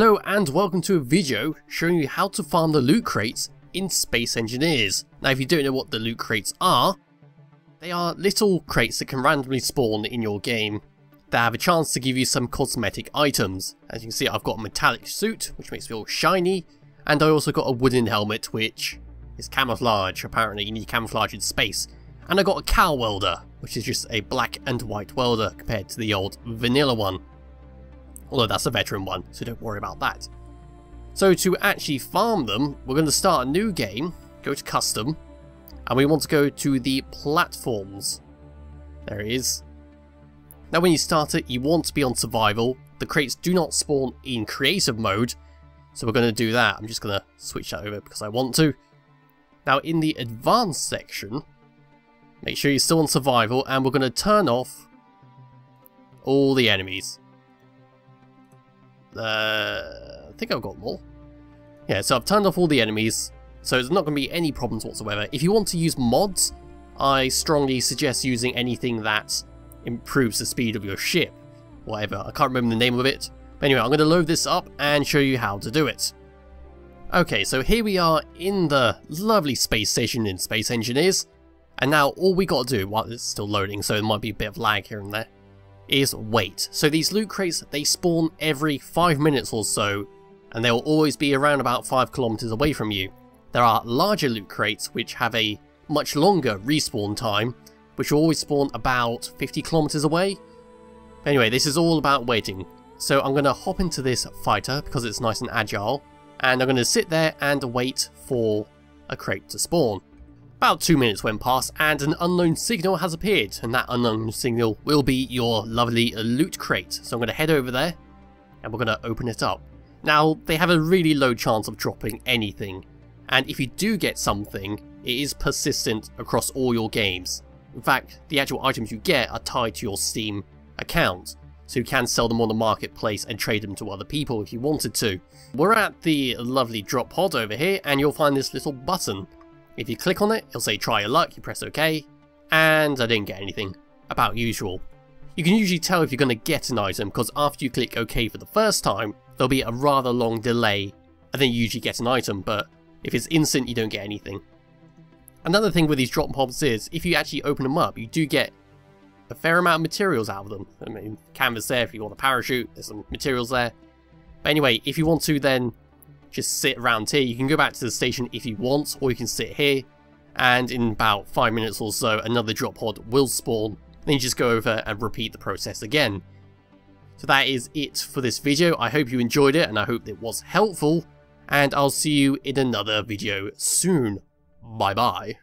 Hello and welcome to a video showing you how to farm the loot crates in Space Engineers. Now if you don't know what the loot crates are, they are little crates that can randomly spawn in your game that have a chance to give you some cosmetic items. As you can see I've got a metallic suit which makes me all shiny and I also got a wooden helmet which is camouflage, apparently you need camouflage in space. And I got a cow welder which is just a black and white welder compared to the old vanilla one although that's a veteran one, so don't worry about that. So to actually farm them, we're going to start a new game, go to custom, and we want to go to the platforms. There it is. Now when you start it, you want to be on survival. The crates do not spawn in creative mode, so we're going to do that. I'm just going to switch that over because I want to. Now in the advanced section, make sure you're still on survival, and we're going to turn off all the enemies. Uh, I think I've got more. Yeah, so I've turned off all the enemies, so there's not going to be any problems whatsoever. If you want to use mods, I strongly suggest using anything that improves the speed of your ship. Whatever, I can't remember the name of it. But anyway, I'm going to load this up and show you how to do it. Okay, so here we are in the lovely space station in Space Engineers. And now all we got to do, while it's still loading, so it might be a bit of lag here and there, is wait. So these loot crates, they spawn every 5 minutes or so, and they will always be around about 5 kilometers away from you. There are larger loot crates which have a much longer respawn time, which will always spawn about 50 kilometers away. Anyway, this is all about waiting. So I'm going to hop into this fighter because it's nice and agile, and I'm going to sit there and wait for a crate to spawn. About two minutes went past and an unknown signal has appeared and that unknown signal will be your lovely loot crate. So I'm going to head over there and we're going to open it up. Now they have a really low chance of dropping anything and if you do get something it is persistent across all your games. In fact the actual items you get are tied to your Steam account so you can sell them on the marketplace and trade them to other people if you wanted to. We're at the lovely drop pod over here and you'll find this little button if you click on it, it'll say try your luck, you press OK, and I didn't get anything. About usual. You can usually tell if you're going to get an item because after you click OK for the first time, there'll be a rather long delay and then you usually get an item, but if it's instant you don't get anything. Another thing with these drop pods is, if you actually open them up, you do get a fair amount of materials out of them. I mean, canvas there if you want a parachute, there's some materials there. But anyway, if you want to then just sit around here. You can go back to the station if you want, or you can sit here, and in about 5 minutes or so, another drop pod will spawn. Then you just go over and repeat the process again. So that is it for this video. I hope you enjoyed it, and I hope it was helpful, and I'll see you in another video soon. Bye bye.